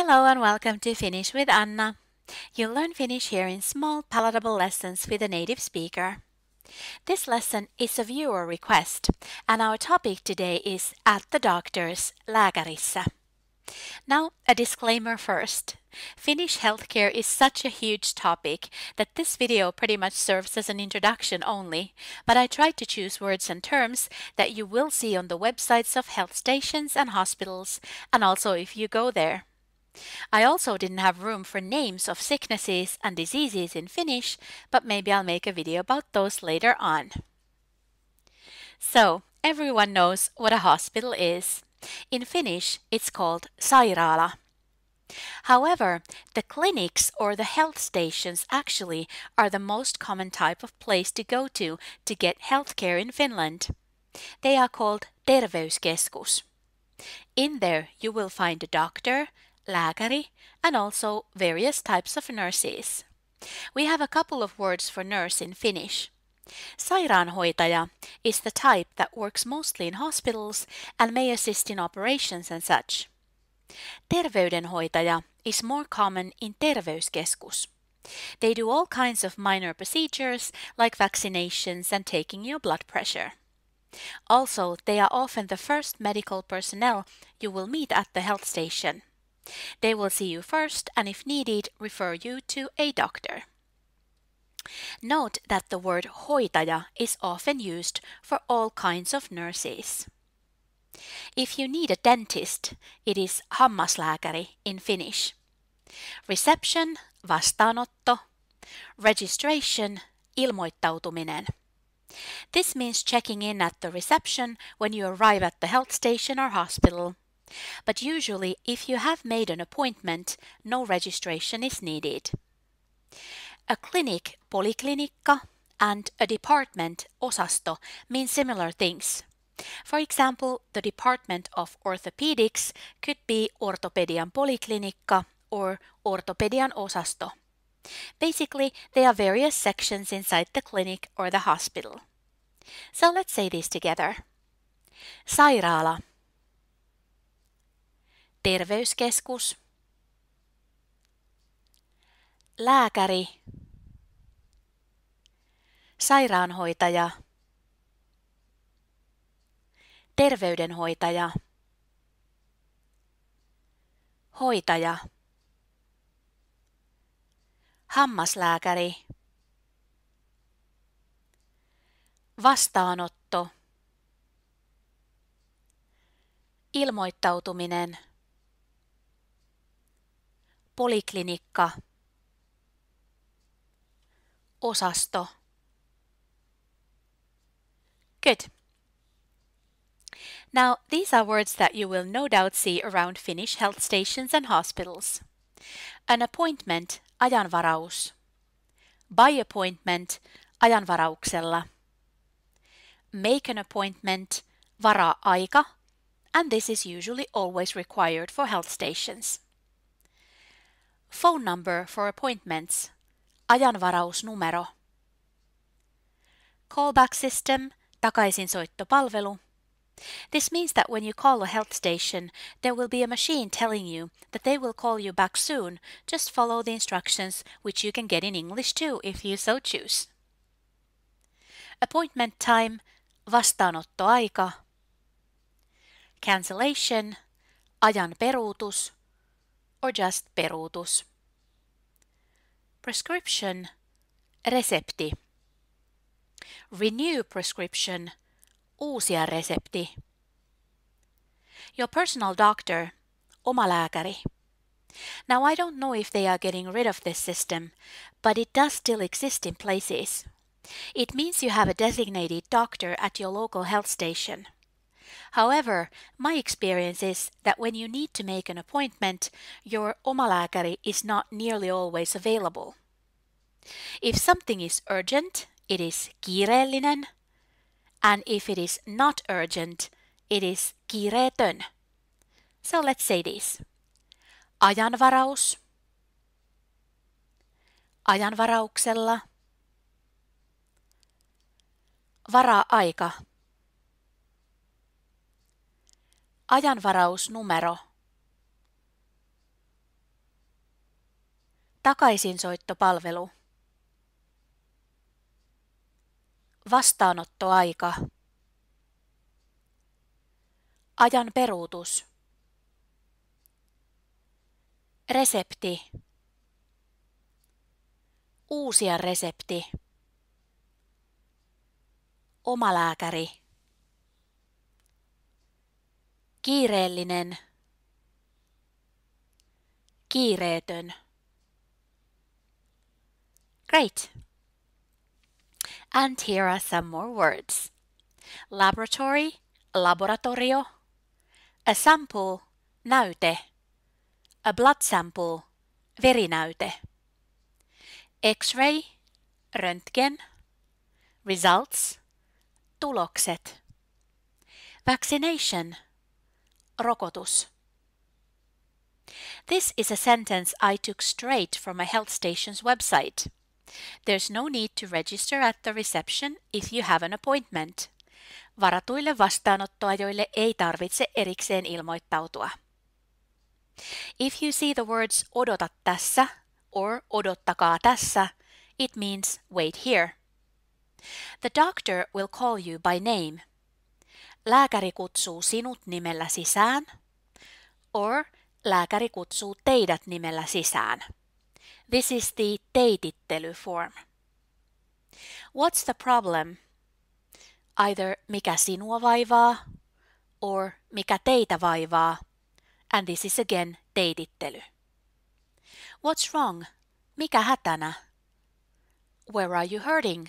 Hello and welcome to Finnish with Anna. You'll learn Finnish here in small, palatable lessons with a native speaker. This lesson is a viewer request, and our topic today is At the Doctor's, lääkärissä. Now, a disclaimer first. Finnish healthcare is such a huge topic that this video pretty much serves as an introduction only, but I tried to choose words and terms that you will see on the websites of health stations and hospitals, and also if you go there. I also didn't have room for names of sicknesses and diseases in Finnish, but maybe I'll make a video about those later on. So, everyone knows what a hospital is. In Finnish, it's called sairaala. However, the clinics or the health stations actually are the most common type of place to go to to get healthcare in Finland. They are called terveyskeskus. In there, you will find a doctor, lääkäri, and also various types of nurses. We have a couple of words for nurse in Finnish. Sairaanhoitaja is the type that works mostly in hospitals and may assist in operations and such. Terveydenhoitaja is more common in terveyskeskus. They do all kinds of minor procedures like vaccinations and taking your blood pressure. Also, they are often the first medical personnel you will meet at the health station. They will see you first and if needed refer you to a doctor. Note that the word hoitaja is often used for all kinds of nurses. If you need a dentist, it is hammaslääkäri in Finnish. Reception, vastaanotto. Registration, ilmoittautuminen. This means checking in at the reception when you arrive at the health station or hospital but usually, if you have made an appointment, no registration is needed. A clinic, poliklinikka, and a department, osasto, mean similar things. For example, the Department of Orthopedics could be Ortopedian Poliklinikka or Ortopedian Osasto. Basically, they are various sections inside the clinic or the hospital. So let's say this together. Sairaala terveyskeskus, lääkäri, sairaanhoitaja, terveydenhoitaja, hoitaja, hammaslääkäri, vastaanotto, ilmoittautuminen, poliklinikka, osasto. Good. Now, these are words that you will no doubt see around Finnish health stations and hospitals. An appointment, ajanvaraus. By appointment, ajanvarauksella. Make an appointment, varaa aika, and this is usually always required for health stations. Phone number for appointments. Ajanvarausnumero. Callback system. Takaisinsoittopalvelu. This means that when you call a health station, there will be a machine telling you that they will call you back soon. Just follow the instructions, which you can get in English too if you so choose. Appointment time, vastaanottoaika. Cancellation, ajan peruutus, or just peruutus. Prescription, resepti. Renew prescription, uusia resepti. Your personal doctor, omalääkäri. Now I don't know if they are getting rid of this system, but it does still exist in places. It means you have a designated doctor at your local health station. However, my experience is that when you need to make an appointment, your omalääkäri is not nearly always available. If something is urgent, it is kiireellinen, and if it is not urgent, it is kiireetön. So let's say this. Ajanvaraus. Ajanvarauksella. Varaa-aika. Ajanvarausnumero. Takaisinsoittopalvelu. Vastaanottoaika. Ajan peruutus. Resepti. Uusia resepti. Omalääkäri. Kiireellinen. Kiireetön. Great. And here are some more words. Laboratory, laboratorio. A sample, näyte. A blood sample, verinäyte. X-ray, röntgen. Results, tulokset. Vaccination, rokotus. This is a sentence I took straight from a health station's website. There's no need to register at the reception if you have an appointment. Varatuille vastaanottoajoille ei tarvitse erikseen ilmoittautua. If you see the words odota tässä or odottakaa tässä, it means wait here. The doctor will call you by name. Lääkäri kutsuu sinut nimellä sisään or lääkäri kutsuu teidät nimellä sisään. This is the teitittely form. What's the problem? Either mikä sinua vaivaa or mikä teitä vaivaa. And this is again teitittely. What's wrong? Mikä hätänä? Where are you hurting?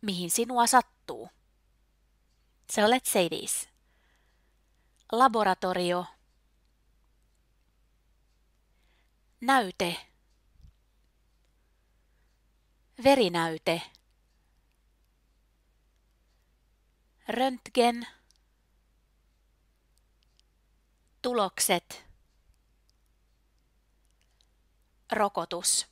Mihin sinua sattuu? So let's say this. Laboratorio. Näyte. Verinäyte. Röntgen. Tulokset. Rokotus.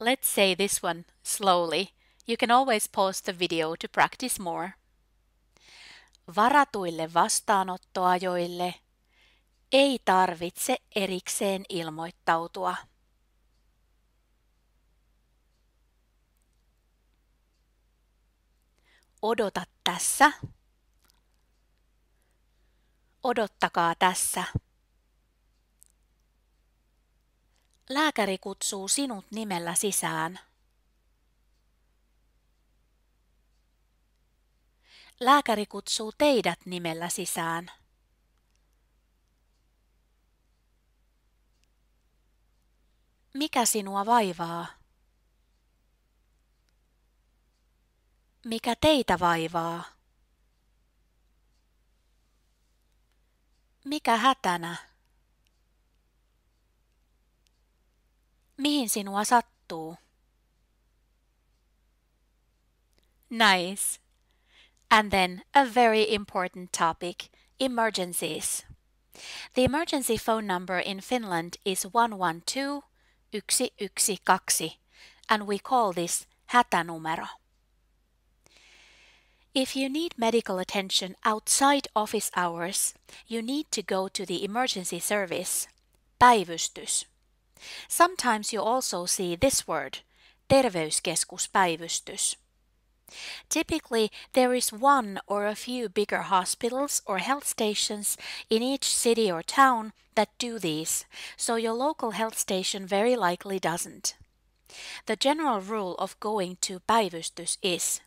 Let's say this one slowly. You can always pause the video to practice more. Varatuille vastaanottoajoille ei tarvitse erikseen ilmoittautua. Odota tässä. Odottakaa tässä. Lääkäri kutsuu sinut nimellä sisään. Lääkäri kutsuu teidät nimellä sisään. Mikä sinua vaivaa? Mikä teitä vaivaa? Mikä hätänä? Mihin sinua sattuu? Nice. And then a very important topic, emergencies. The emergency phone number in Finland is 112 112 and we call this hätänumero. If you need medical attention outside office hours, you need to go to the emergency service, päivystys. Sometimes you also see this word, terveyskeskuspäivystys. Typically, there is one or a few bigger hospitals or health stations in each city or town that do these, so your local health station very likely doesn't. The general rule of going to päivystys is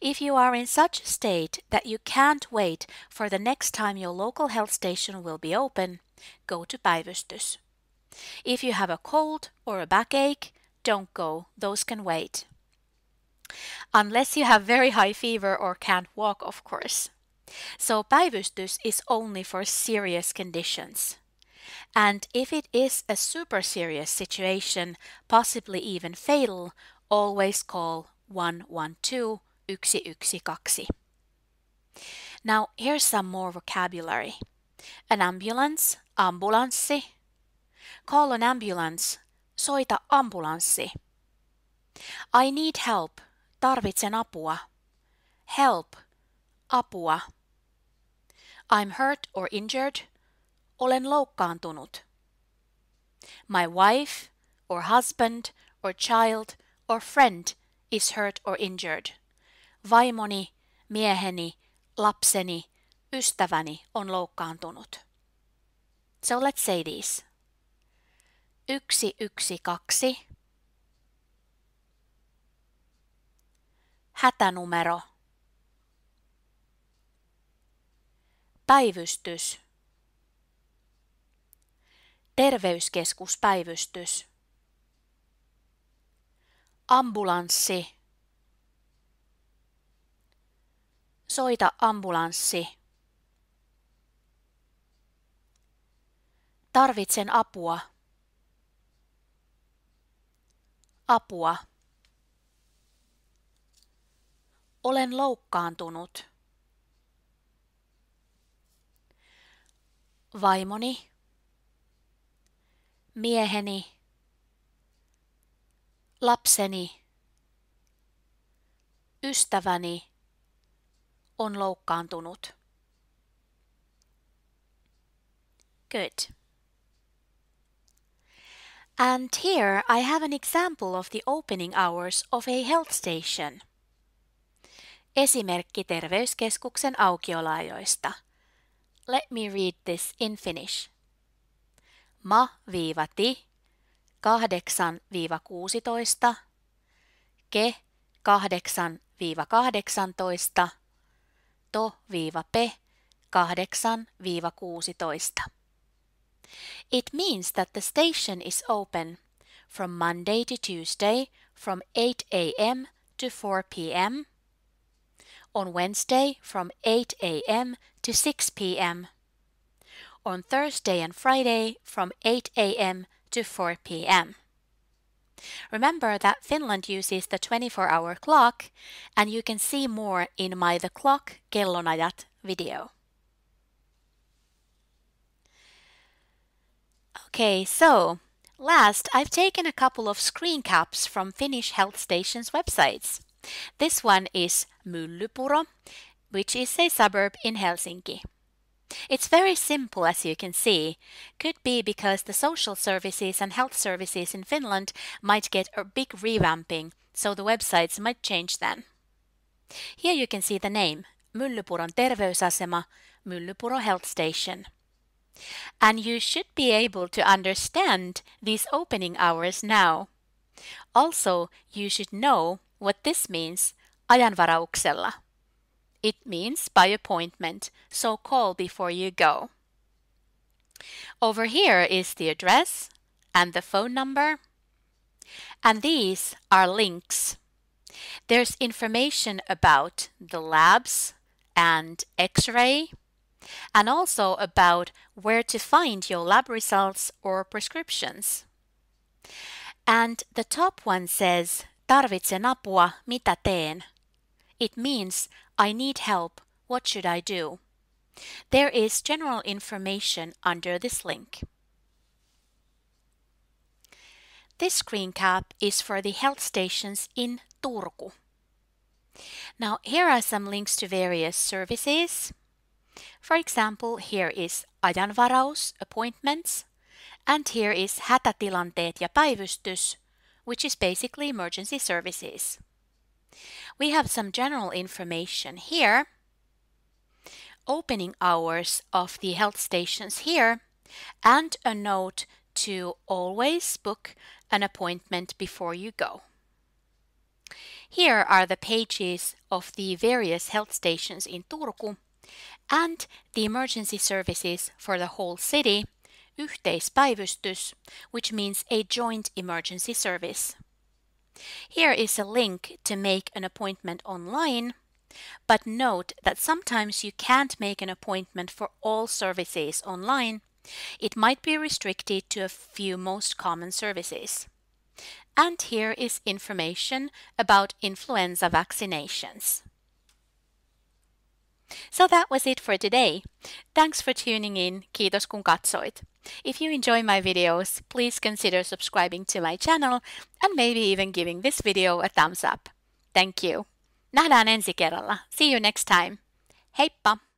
if you are in such a state that you can't wait for the next time your local health station will be open, go to päivystys. If you have a cold or a backache, don't go, those can wait. Unless you have very high fever or can't walk, of course. So päivystys is only for serious conditions. And if it is a super serious situation, possibly even fatal, always call 112 112. Now, here's some more vocabulary. An ambulance, ambulanssi. Call an ambulance, soita ambulanssi. I need help, Tarvitsen apua. Help. Apua. I'm hurt or injured. Olen loukkaantunut. My wife or husband or child or friend is hurt or injured. Vaimoni, mieheni, lapseni, ystäväni on loukkaantunut. So let's say this. 112 Hätänumero. Päivystys. Terveyskeskuspäivystys. Ambulanssi. Soita ambulanssi. Tarvitsen apua. Apua. Olen loukkaantunut. Vaimoni. Mieheni. Lapseni. Ystäväni on loukkaantunut. Good. And here I have an example of the opening hours of a health station. Esimerkki terveyskeskuksen aukioloajoista. Let me read this in Finnish. Ma-ti 8-16, ke 8-18, to-pe 8-16. It means that the station is open from Monday to Tuesday from 8 a.m. to 4 p.m. On Wednesday from 8 a.m. to 6 p.m. On Thursday and Friday from 8 a.m. to 4 p.m. Remember that Finland uses the 24-hour clock and you can see more in my The Clock Kellonajat video. Okay, so last I've taken a couple of screen caps from Finnish health stations websites. This one is Myllypuro, which is a suburb in Helsinki. It's very simple as you can see. Could be because the social services and health services in Finland might get a big revamping, so the websites might change then. Here you can see the name, Myllypuron terveysasema, Myllypuro Health Station. And you should be able to understand these opening hours now. Also, you should know what this means ajanvarauksella. It means by appointment, so call before you go. Over here is the address and the phone number. And these are links. There's information about the labs and x-ray and also about where to find your lab results or prescriptions. And the top one says, tarvitsen apua, mitä teen? It means, I need help, what should I do? There is general information under this link. This screen cap is for the health stations in Turku. Now here are some links to various services. For example, here is ajanvaraus, appointments, and here is hätätilanteet ja päivystys, which is basically emergency services. We have some general information here, opening hours of the health stations here, and a note to always book an appointment before you go. Here are the pages of the various health stations in Turku and the emergency services for the whole city, yhteispäivystys, which means a joint emergency service. Here is a link to make an appointment online, but note that sometimes you can't make an appointment for all services online. It might be restricted to a few most common services. And here is information about influenza vaccinations. So that was it for today. Thanks for tuning in. Kiitos kun katsoit. If you enjoy my videos, please consider subscribing to my channel and maybe even giving this video a thumbs up. Thank you. Nähdään ensi kerralla. See you next time. Heippa!